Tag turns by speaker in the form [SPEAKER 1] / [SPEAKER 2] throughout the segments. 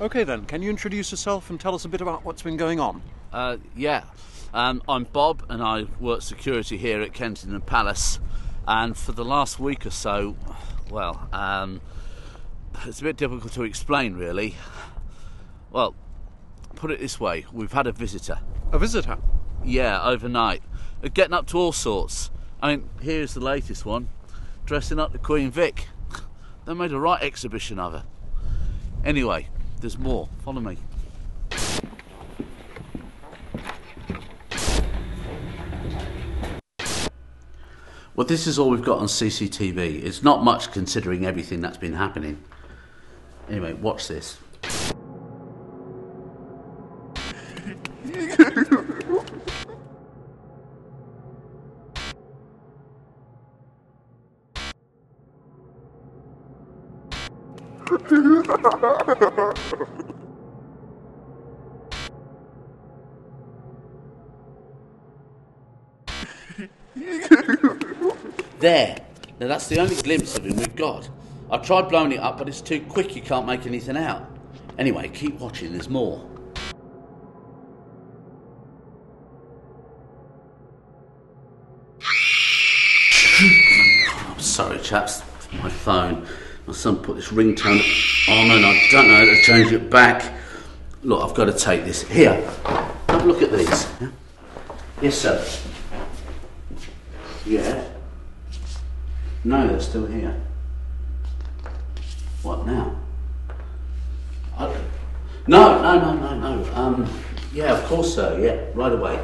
[SPEAKER 1] Okay then, can you introduce yourself and tell us a bit about what's been going on?
[SPEAKER 2] Uh, yeah, um, I'm Bob and I work security here at Kensington Palace. And for the last week or so, well, um, it's a bit difficult to explain really. Well, put it this way we've had a visitor.
[SPEAKER 1] A visitor?
[SPEAKER 2] Yeah, overnight. Uh, Getting up to all sorts. I mean, here's the latest one dressing up the Queen Vic. They made a right exhibition of her. Anyway, there's more. Follow me. Well, this is all we've got on CCTV. It's not much considering everything that's been happening. Anyway, watch this. There. Now that's the only glimpse of him we've got. I tried blowing it up, but it's too quick. You can't make anything out. Anyway, keep watching. There's more. I'm sorry, chaps. My phone. My son put this ringtone on, and I don't know how to change it back. Look, I've got to take this. Here, have a look at these. yeah? Yes, sir. Yeah. No, they're still here. What now? I, no, no, no, no, no. Um, yeah, of course, sir. Yeah, right away.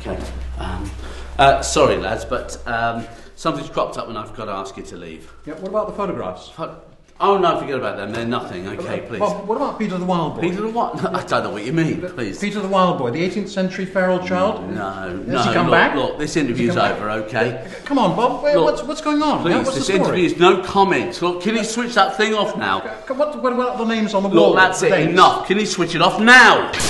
[SPEAKER 2] Okay. Um, uh, sorry, lads, but um, something's cropped up and I've got to ask you to leave.
[SPEAKER 1] Yeah, what about the photographs?
[SPEAKER 2] Oh no, forget about them. They're nothing. Okay, please.
[SPEAKER 1] Bob, what about Peter the Wild Boy?
[SPEAKER 2] Peter the what? I don't know what you mean. Please.
[SPEAKER 1] Peter the Wild Boy, the 18th century feral child?
[SPEAKER 2] No, no.
[SPEAKER 1] Has he come
[SPEAKER 2] look,
[SPEAKER 1] back?
[SPEAKER 2] Look, this interview's
[SPEAKER 1] come back?
[SPEAKER 2] over. Okay.
[SPEAKER 1] Come on, Bob, wait,
[SPEAKER 2] Look,
[SPEAKER 1] what's, what's going on?
[SPEAKER 2] Please,
[SPEAKER 1] Yeah, what's
[SPEAKER 2] this
[SPEAKER 1] the story?
[SPEAKER 2] interview's no comments. Look, can you switch that thing off now?
[SPEAKER 1] Come- What, what about the names on the wall?
[SPEAKER 2] Look, that's it.
[SPEAKER 1] dates?
[SPEAKER 2] Enough. Can you switch it off now?